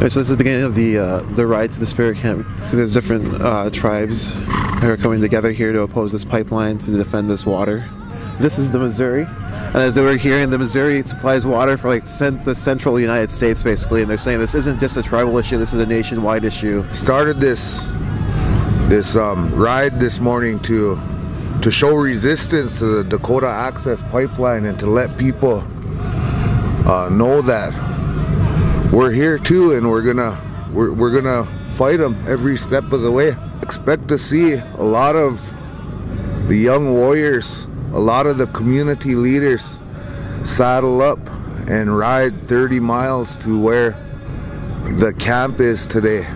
So this is the beginning of the uh, the ride to the spirit camp. So there's different uh, tribes who are coming together here to oppose this pipeline to defend this water. This is the Missouri, and as we're hearing, the Missouri supplies water for like cent- the central United States basically, and they're saying this isn't just a tribal issue. This is a nationwide issue. Started this this um, ride this morning to to show resistance to the Dakota Access Pipeline and to let people uh, know that we're here too and we're gonna we're, we're gonna fight them every step of the way. Expect to see a lot of the young warriors a lot of the community leaders saddle up and ride 30 miles to where the camp is today.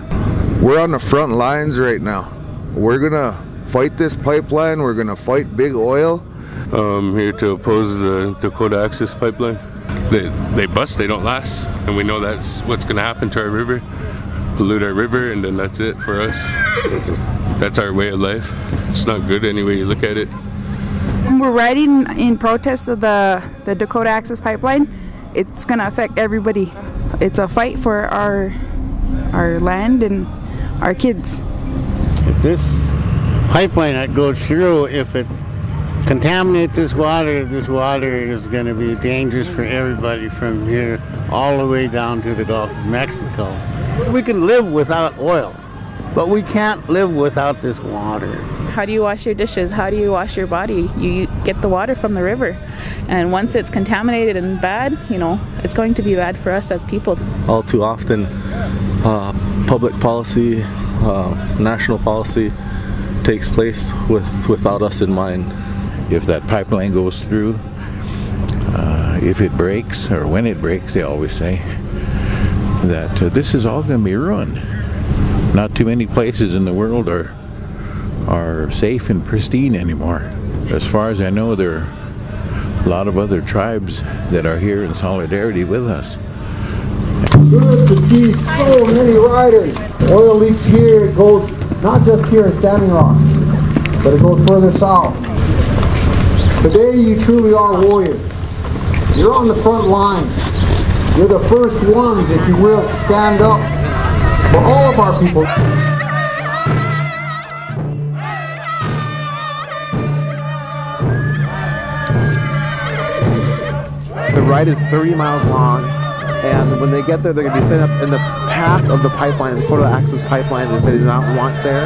We're on the front lines right now. We're gonna fight this pipeline. We're gonna fight big oil. Um, here to oppose the Dakota Access Pipeline they, they bust, they don't last. And we know that's what's going to happen to our river, pollute our river, and then that's it for us. That's our way of life. It's not good any way you look at it. We're riding in protest of the, the Dakota Access Pipeline. It's going to affect everybody. It's a fight for our, our land and our kids. If this pipeline that goes through, if it contaminates this water, this water is going to be dangerous for everybody from here all the way down to the Gulf of Mexico. We can live without oil, but we can't live without this water. How do you wash your dishes? How do you wash your body? You get the water from the river. And once it's contaminated and bad, you know, it's going to be bad for us as people. All too often, uh, public policy, uh, national policy takes place with, without us in mind if that pipeline goes through, uh, if it breaks, or when it breaks, they always say, that uh, this is all going to be ruined. Not too many places in the world are are safe and pristine anymore. As far as I know, there are a lot of other tribes that are here in solidarity with us. Good to see so many riders. Oil leaks here. It goes not just here in Standing Rock, but it goes further south. Today you truly are warriors. You're on the front line. You're the first ones, if you will, to stand up for all of our people. The ride is 30 miles long, and when they get there, they're going to be setting up in the path of the pipeline, the Dakota Access Pipeline, that they do not want there,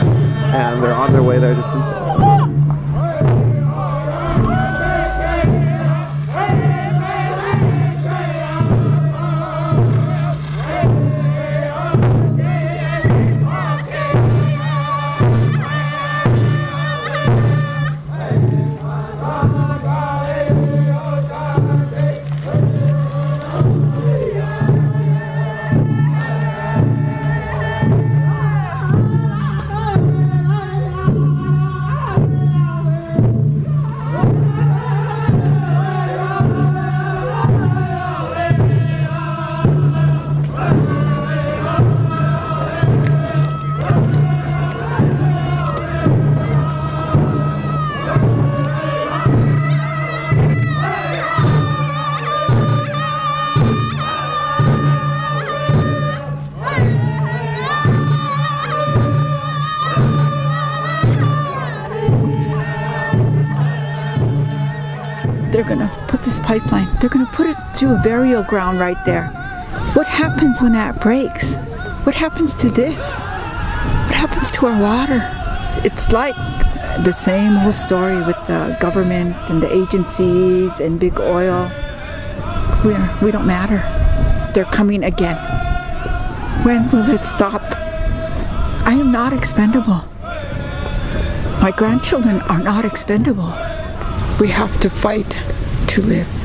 and they're on their way there to they're going to put this pipeline, they're going to put it to a burial ground right there. What happens when that breaks? What happens to this? What happens to our water? It's, it's like the same old story with the government and the agencies and big oil. We, are, we don't matter. They're coming again. When will it stop? I am not expendable. My grandchildren are not expendable. We have to fight to live.